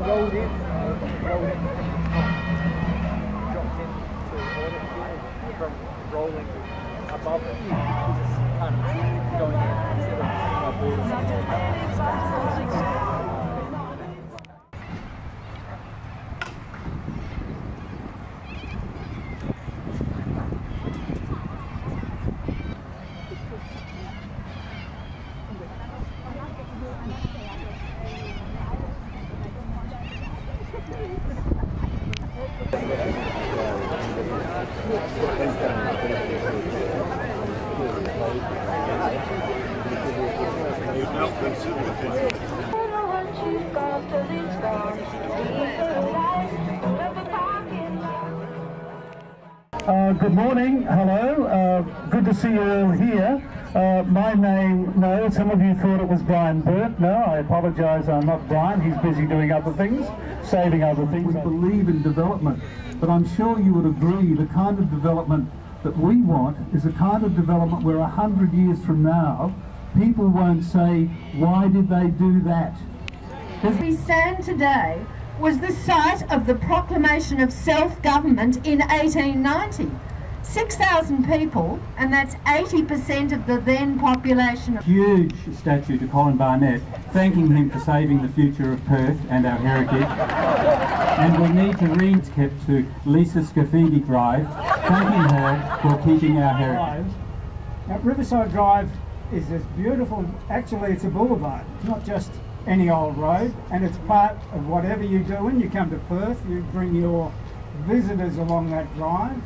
rolled in, rolled in, into audit from rolling above it. Kind of going in. Instead of Uh, good morning, hello, uh, good to see you all here. Uh, my name, no, some of you thought it was Brian Burt. No, I apologise, I'm not Brian, he's busy doing other things, saving other things. We believe in development, but I'm sure you would agree the kind of development that we want is a kind of development where a hundred years from now, people won't say, why did they do that? we stand today was the site of the proclamation of self-government in 1890. 6,000 people, and that's 80% of the then population. Huge statue to Colin Barnett, thanking him for saving the future of Perth and our heritage. And we need to kept to Lisa Scaffidi Drive, thanking her for keeping our heritage. Now, Riverside Drive is this beautiful, actually it's a boulevard, it's not just any old road, and it's part of whatever you do. When you come to Perth, you bring your visitors along that drive.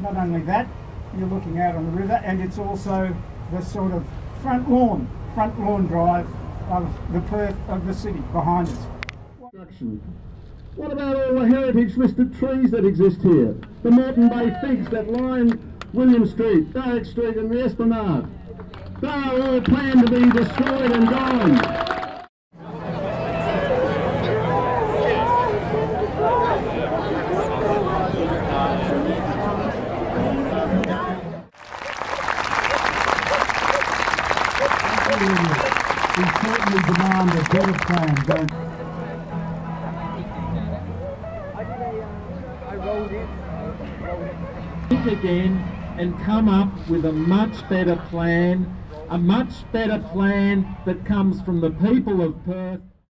Not only that, you're looking out on the river, and it's also the sort of front lawn, front lawn drive of the Perth of the city behind us. What about all the heritage listed trees that exist here? The Moreton Bay figs that line William Street, Dyke Street and the Esplanade. They are all planned to be destroyed and gone. We certainly demand a better plan think again and come up with a much better plan, a much better plan that comes from the people of Perth